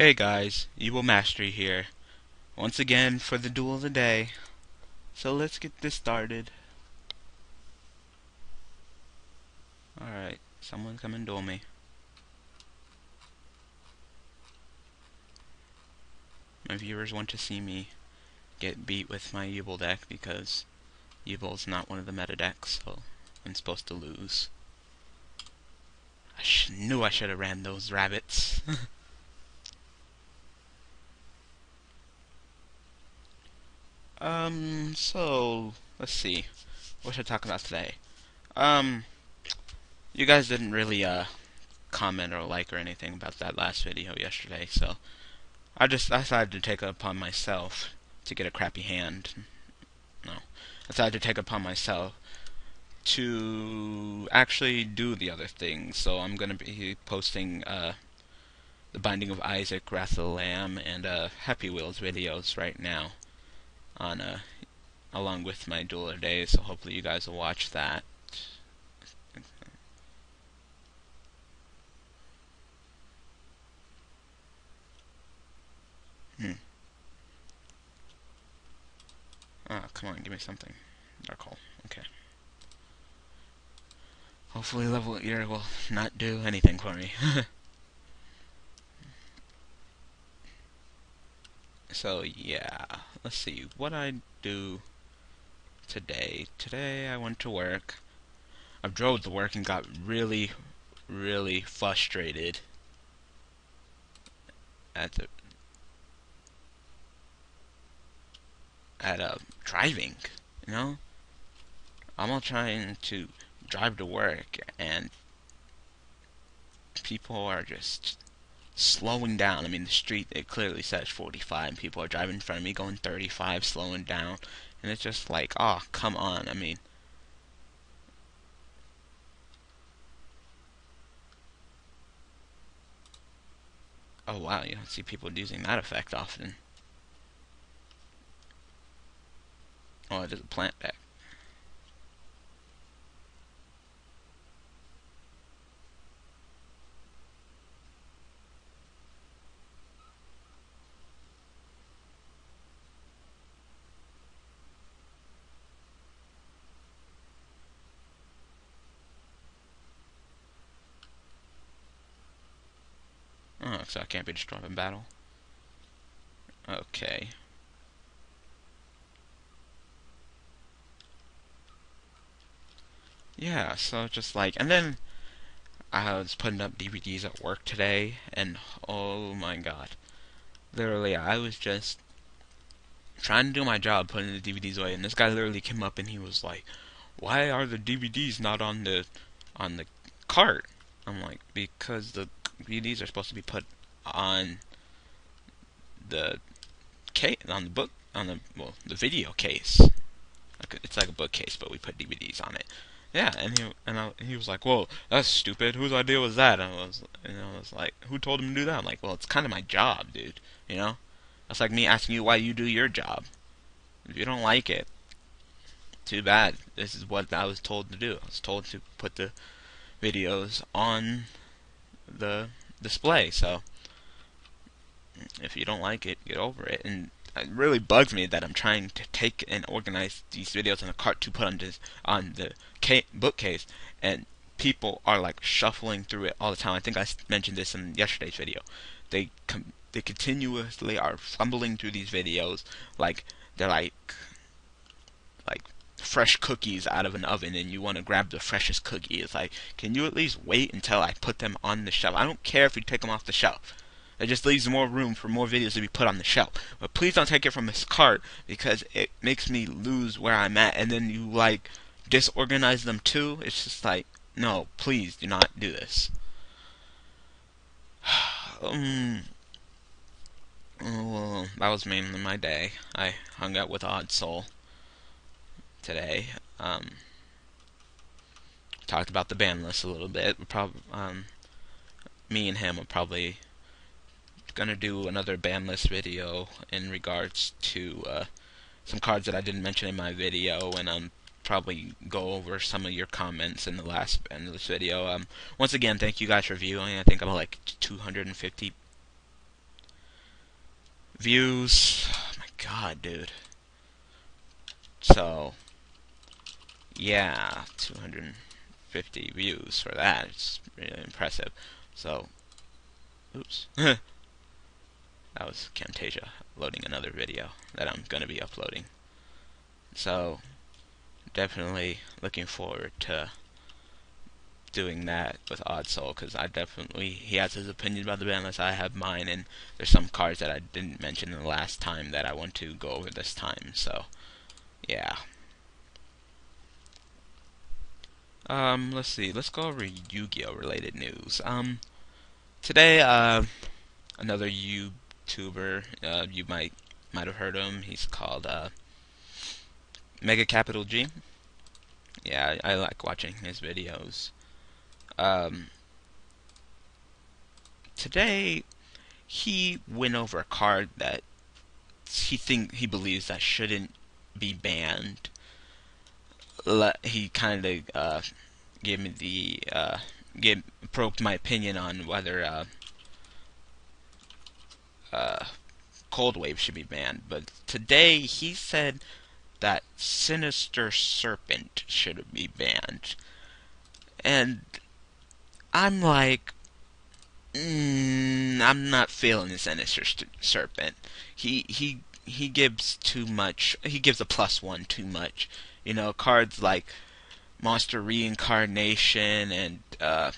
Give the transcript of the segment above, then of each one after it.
Hey guys, Yubel Mastery here. Once again for the duel of the day. So let's get this started. Alright, someone come and duel me. My viewers want to see me get beat with my Yubel deck because Yubel is not one of the meta decks, so I'm supposed to lose. I knew I should have ran those rabbits. Um, so, let's see. What should I talk about today? Um, you guys didn't really, uh, comment or like or anything about that last video yesterday, so I just I decided to take it upon myself to get a crappy hand. No. I decided to take it upon myself to actually do the other things. So I'm to be posting, uh, the Binding of Isaac, Wrath of the Lamb, and, uh, Happy Wheels videos right now on uh, along with my dueler day, so hopefully you guys will watch that. Hmm. Ah, come on, give me something. Dark hole. Okay. Hopefully level ear will not do anything for me. so yeah, let's see what I do today. Today I went to work. I drove to work and got really, really frustrated at the at uh, driving. You know, I'm all trying to drive to work and people are just slowing down. I mean, the street, it clearly says 45, and people are driving in front of me going 35, slowing down. And it's just like, oh, come on. I mean, oh wow, you don't see people using that effect often. Oh, there's a plant deck. So I can't be destroyed in battle. Okay. Yeah, so just like, and then I was putting up DVDs at work today, and oh my god. Literally, I was just trying to do my job, putting the DVDs away, and this guy literally came up and he was like, "Why are the DVDs not on the on the cart?" I'm like, "Because the DVDs are supposed to be put on the case on the book on the well the video case. It's like a bookcase, but we put DVDs on it. Yeah, and he and I, he was like, "Whoa, that's stupid. Whose idea was that?" And I was, and I was like, "Who told him to do that?" I'm like, "Well, it's kind of my job, dude. You know, that's like me asking you why you do your job. If you don't like it, too bad. This is what I was told to do. I was told to put the videos on the display. So if you don't like it, get over it. And it really bugs me that I'm trying to take and organize these videos in a cart to put on this on the ca- bookcase, and people are like shuffling through it all the time. I think I mentioned this in yesterday's video. They they continuously are fumbling through these videos like they're like like fresh cookies out of an oven and you want to grab the freshest cookie. It's like, can you at least wait until I put them on the shelf? I don't care if you take them off the shelf. It just leaves more room for more videos to be put on the shelf. But please don't take it from this cart because it makes me lose where I'm at and then you like disorganize them too. It's just like, no, please do not do this. um, well, that was mainly my day. I hung out with Odd Soul today. Um, talked about the ban list a little bit. Probably, um, me and him are probably gonna do another ban list video in regards to uh, some cards that I didn't mention in my video, and um, probably go over some of your comments in the last end of this video. Um, once again, thank you guys for viewing. I think I'm like 250 views. Oh my god, dude. So, yeah, 250 views for that. It's really impressive. So, oops. that was Camtasia loading another video that I'm going to be uploading. So, definitely looking forward to doing that with Odd Soul because I definitely he has his opinion about the band as I have mine, and there's some cards that I didn't mention the last time that I want to go over this time. So, yeah. Um, let's see. Let's go over Yu-Gi-Oh related news. Um, today, uh, another YouTuber, uh, you might might have heard him. He's called uh, Mega Capital G. Yeah, I, I like watching his videos. Um, today, he went over a card that he think he believes that shouldn't be banned. He kind of uh, gave me the uh, gave probed my opinion on whether uh, uh, Cold Wave should be banned. But today he said that Sinister Serpent should be banned, and I'm like, mm, I'm not feeling Sinister Serpent. He he he gives too much. He gives a plus one too much. You know, cards like Monster Reincarnation and uh,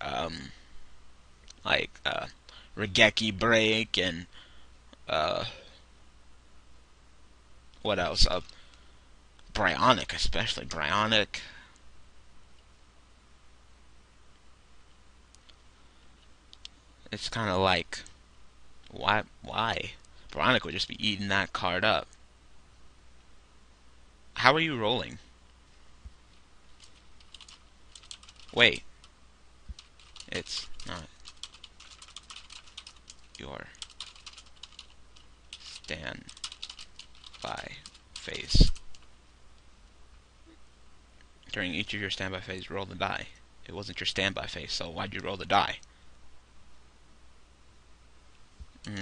um, like uh, Raigeki Break and uh, what else? Uh, Brionac, especially Brionac. It's kind of like, why? Why? Brionac would just be eating that card up. How are you rolling? Wait. It's not your stand by phase. During each of your standby phase, roll the die. It wasn't your standby phase, so why'd you roll the die?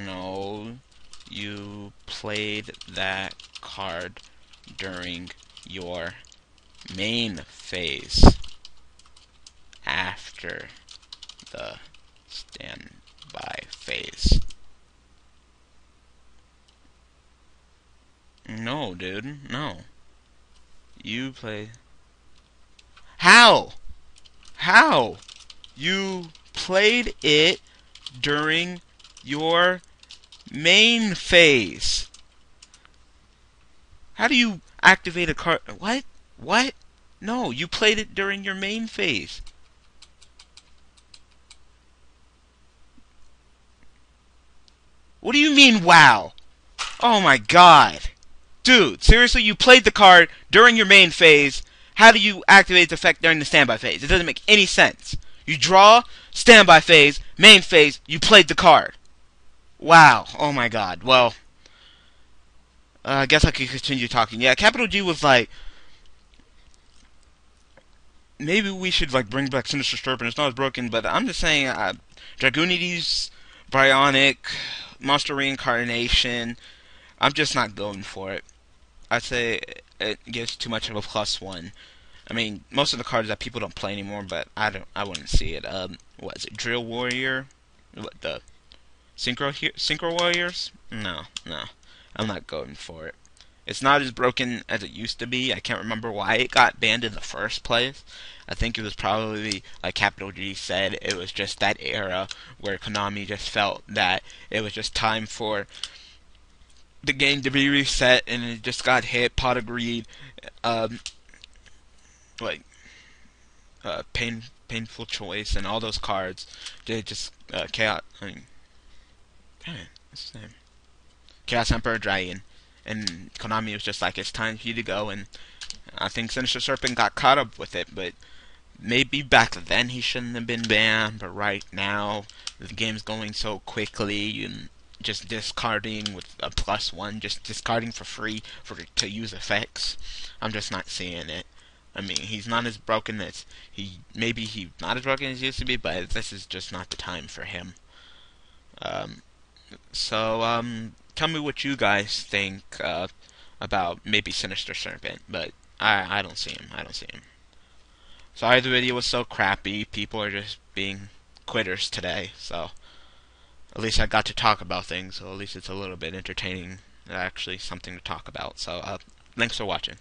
No, you played that card during your main phase after the standby phase. No, dude, no. You play how? How? You played it during your main phase. How do you activate a card? What? What? No, you played it during your main phase. What do you mean, wow? Oh my god. Dude, seriously, you played the card during your main phase how do you activate its effect during the standby phase? It doesn't make any sense. You draw, standby phase, main phase, you played the card. Wow. Oh my god. Well, uh, I guess I could continue talking. Yeah, Capital G was like, maybe we should like bring back Sinister Serpent. It's not as broken, but I'm just saying, uh, Dragoonides, Brionac, Monster Reincarnation. I'm just not going for it. I'd say it gives too much of a plus one. I mean, most of the cards that people don't play anymore, but I don't. I wouldn't see it. Um, what is it? Drill Warrior? What the Synchro Synchro Warriors? No, no, I'm not going for it. It's not as broken as it used to be. I can't remember why it got banned in the first place. I think it was probably, like Capital G said, it was just that era where Konami just felt that it was just time for the game to be reset, and it just got hit. Pot of greed, um, like uh, pain, painful choice, and all those cards. They just uh, chaos. I mean, damn it, what's his name? Chaos Emperor Dragon, and Konami was just like, it's time for you to go. And I think Sinister Serpent got caught up with it, but maybe back then he shouldn't have been banned. But right now, the game's going so quickly, and just discarding with a plus one, just discarding for free for to use effects. I'm just not seeing it. I mean, he's not as broken as he maybe he's not as broken as he used to be, but this is just not the time for him. Um, so um, tell me what you guys think uh, about maybe Sinister Serpent, but I I don't see him. I don't see him. Sorry the video was so crappy. People are just being quitters today, so at least I got to talk about things, so at least it's a little bit entertaining, actually something to talk about. So, uh, thanks for watching.